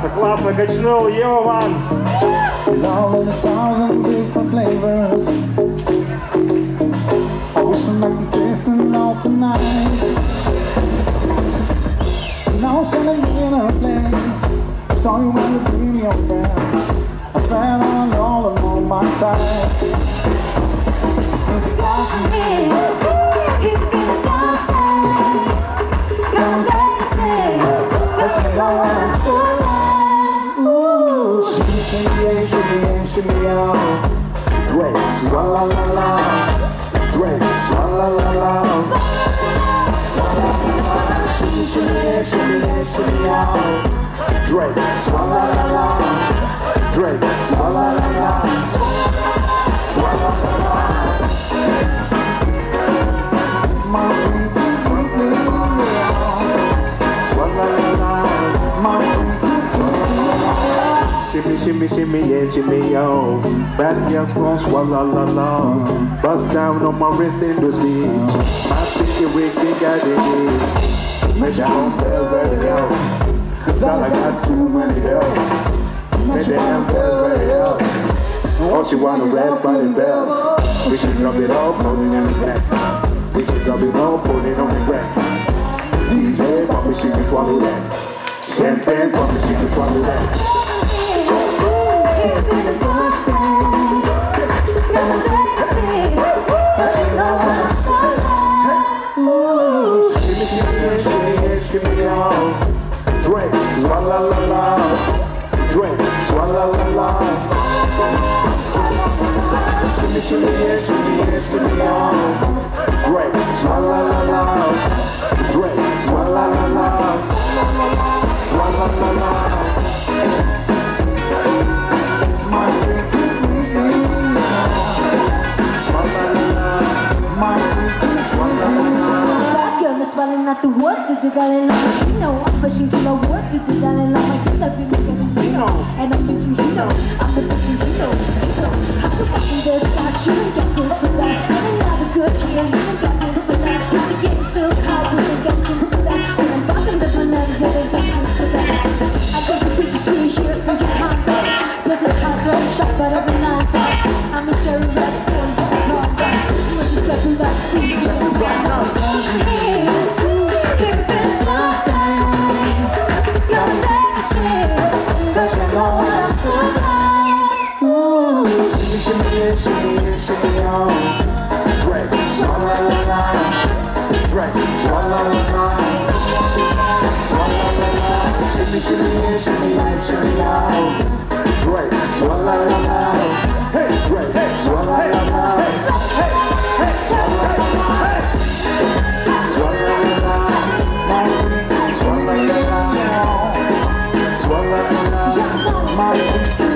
Классно, классно качнул, Йован. Love in a thousand different flavors. I wish I could taste them all tonight. Now sitting in a place, saw you with your beauty your friends. I fell on all of on my side. If you got me, shimmy, yeah, shimmy, yeah. Drake, swalla la la. Drake, swalla la la. Swalla la la. Shimmy, shimmy, shimmy, shimmy, yeah. Drake, swalla la la. Drake, swalla la la. Swalla la la. My baby, baby, yeah. Swalla la la. My baby, baby. Shimmy, shimmy, shimmy, yeah, shimmy, yo. Bad girls gon' swallow la la. Bust down on my wrist in the speech. My pinky ring bigger than this. Measure on Belvedere Hills. Cause all I got too many hills. Measure on Belvedere Hills. All she wanna rap by the bells. We should drop it all, put it in his neck. We should drop it all, put it on the rack. DJ, pop me, she can swallow that. Champagne, pop me, she can swallow that. Swalla la la. Drink, swalla la la. Shimmy, shimmy, yeah, shimmy, yeah, shimmy, yeah. Swallowing at the to the darling like you know. I'm pushing kilo word to the darling like my killer be making it Dino. And I'm bitching. I'm the bitching. Dino. I'm the fucking this got you and get this for that. And another good you can get this for that. Cause you getting so hot, we can get you for that. And I'm bugging the banana, yeah, they get you for that. I got the bitches three years, no get hands up. Plus it's hot, don't shot, but I've been nonsense. I'm a cherry red, don't get blonde dance. When she's stepping back, deep, deep, shimmy, shimmy, shimmy, shimmy. Drink, Swalla la la, drink, swalla la la, swalla la la. La.